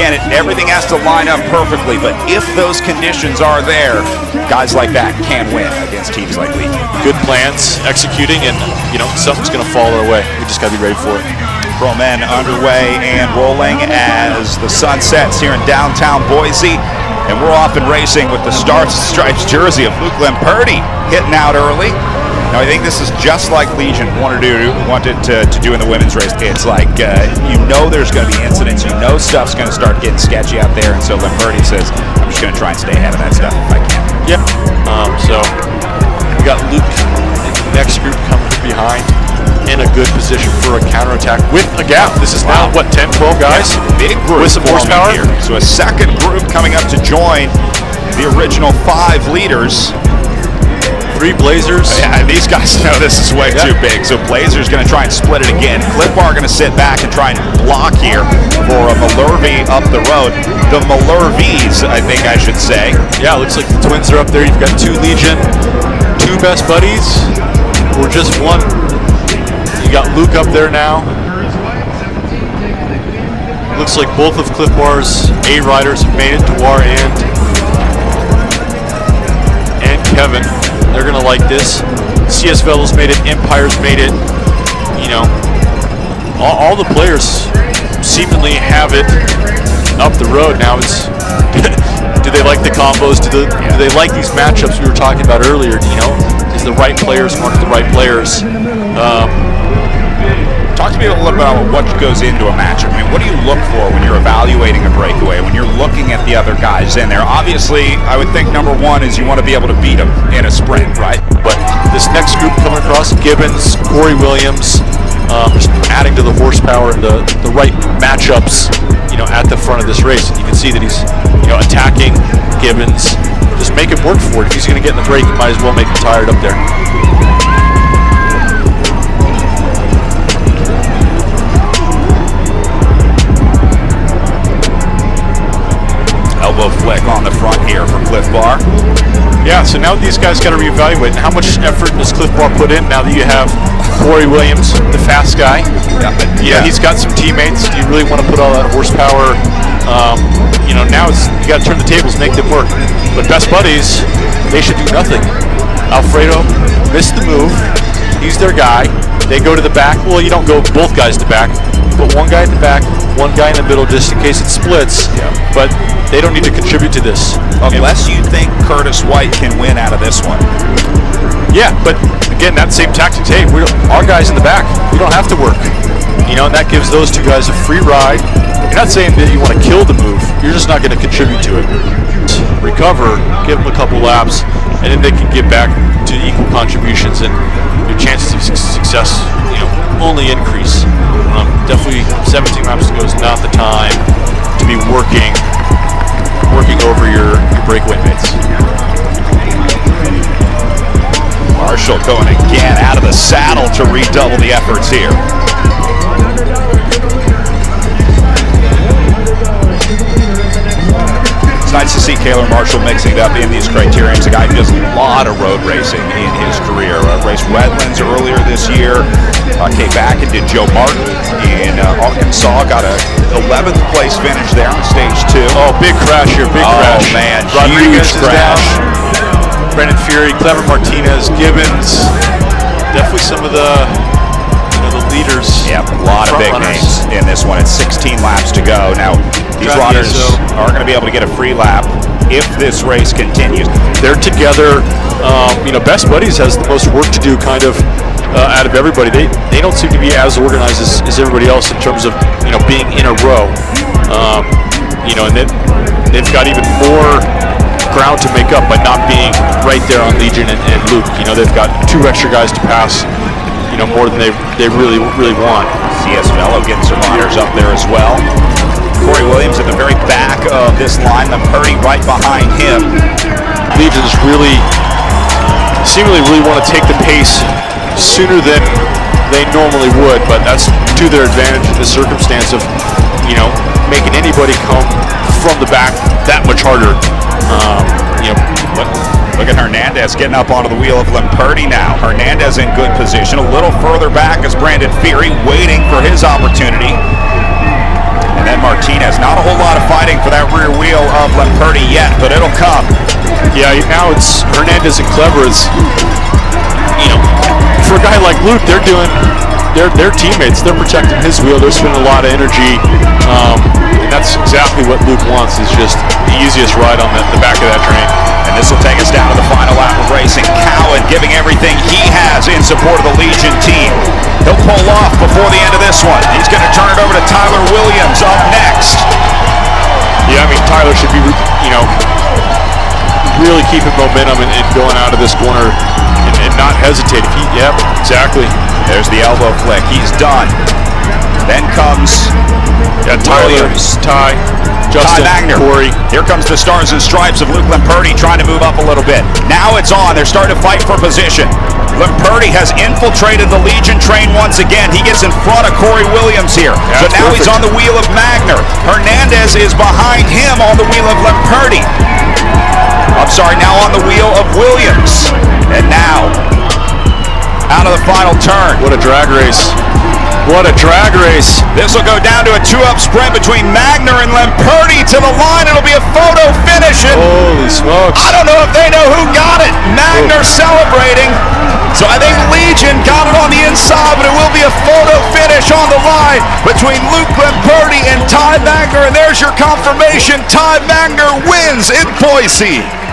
again, it, everything has to line up perfectly. But if those conditions are there, guys like that can win against teams like Legion. Good plans, executing, and you know something's going to fall our way. We just got to be ready for it. Pro Men underway and rolling as the sun sets here in downtown Boise. And we're off and racing with the Stars and Stripes jersey of Luke Lamperti hitting out early. Now, I think this is just like Legion wanted to, wanted to, to do in the women's race. It's like uh, you know there's going to be incidents, you know stuff's going to start getting sketchy out there, and so Lamperti says, I'm just going to try and stay ahead of that stuff if I can. Yep. Um, so we got Luke in the next group coming behind in a good position for a counterattack with a gap. This is now, what, 10, 12 guys? Big group With some horsepower? here. So a second group coming up to join the original five leaders. Three Blazers. Yeah, these guys know this is way Yeah. too big. So Blazer's going to try and split it again. Clif Bar going to sit back and try and block here for a Malurvi up the road. The Malurvis, I think I should say. Yeah, looks like the twins are up there. You've got two Legion, two best buddies, or just one. You got Luke up there now. Looks like both of Clif Bar's A riders have made it to our end. And Kevin, they're gonna like this. CS Velos made it, Empire's made it. You know, all, all the players seemingly have it up the road now. It's do they like the combos? Do, the, do they like these matchups we were talking about earlier? You know, is the right players mark the right players? Um, Talk to me a little bit about what goes into a matchup. I mean, what do you look for when you're evaluating a breakaway, when you're looking at the other guys in there? Obviously, I would think number one is you want to be able to beat them in a sprint, right? But this next group coming across, Gibbons, Cory Williams, um, just adding to the horsepower and the, the right matchups, you know, at the front of this race. And you can see that he's, you know, attacking Gibbons. Just make him work for it. If he's going to get in the break, might as well make him tired up there. Elbow flick on the front here for Clif Bar. Yeah, so now these guys got to reevaluate. How much effort does Clif Bar put in now that you have Cory Williams, the fast guy? Yeah, he's got some teammates. Do you really want to put all that horsepower? Um, you know, now it's you got to turn the tables, make them work. But best buddies, they should do nothing. Alfredo missed the move. He's their guy. They go to the back. Well, you don't go both guys to back, but one guy in the back, one guy in the middle, just in case it splits. Yeah. But they don't need to contribute to this. Unless you think Curtis White can win out of this one. Yeah, but again, that same tactics. Hey, we're, our guys in the back, we don't have to work. You know, and that gives those two guys a free ride. You're not saying that you want to kill the move. You're just not going to contribute to it. Recover, give them a couple laps, and then they can get back to equal contributions, and your chances of success, you know, only increase. Um, definitely, 17 laps to go is not the time to be working, working over your, your breakaway mates. Marshall going again out of the saddle to redouble the efforts here. It's nice to see Kaylor Marshall mixing it up in these criteriums. A guy who does a lot of road racing in his career. Uh, raced Redlands earlier this year. Uh, came back and did Joe Martin in uh, Arkansas. Got a 11th place finish there on stage two. Oh, big crash here, big Oh, crash. man, Rodriguez huge crash. down. Brendan Fury, Clever Martinez, Gibbons. Definitely some of the, the leaders. Yep, a lot of big runners. names in this one. It's 16 laps to go. Now, these Travieso. are going to be able to get a free lap if this race continues. They're together. Um, you know, Best Buddies has the most work to do, kind of, uh, out of everybody. They they don't seem to be as organized as, as everybody else in terms of you know being in a row. Um, you know, and then they've got even more ground to make up by not being right there on Legion and, and Luke. You know, they've got two extra guys to pass. You know, more than they they really really want. CS Velo getting some runners up there as well. Cory Williams at the very back of this line. Lamperti right behind him. Legions really, seemingly really want to take the pace sooner than they normally would, but that's to their advantage in the circumstance of, you know, making anybody come from the back that much harder. Um, you know, Look, look at Hernandez getting up onto the wheel of Lamperti now. Hernandez in good position. A little further back is Brandon Fury waiting for his opportunity. Fighting for that rear wheel of Lamperti yet, but it'll come. Yeah, now it's Hernandez and Clever is, you know, for a guy like Luke, they're doing, they're, they're teammates. They're protecting his wheel. They're spending a lot of energy. Um, and that's exactly what Luke wants is just the easiest ride on the, the back of that train. And this will take us down to the final lap of racing. Cowan giving everything he has in support of the Legion team. He'll pull off before the end of this one. He's going to turn it over to Tyler Williams up next. Yeah, I mean, Tyler should be, you know, really keeping momentum and, and going out of this corner and, and not hesitate. He, yep, exactly. There's the elbow flick. He's done. Then comes Yeah, Tyler, Williams. Ty, Justin, Ty Magner. Cory. Here comes the stars and stripes of Luke Lamperti trying to move up a little bit. Now it's on. They're starting to fight for position. Lamperti has infiltrated the Legion train once again. He gets in front of Cory Williams here. Yeah, so that's now he's on the wheel of Magner. Hernandez is behind him on the wheel of Lamperti. I'm sorry, now on the wheel of Williams. And now, out of the final turn. What a drag race. What a drag race. This will go down to a two-up sprint between Magner and Lamperti to the line. It'll be a photo finish. And Holy smokes. I don't know if they know who got it. Magner oh. celebrating. So I think Legion got it on the inside, but it will be a photo finish on the line between Luke Lamperti and Ty Magner. And there's your confirmation. Ty Magner wins in Boise.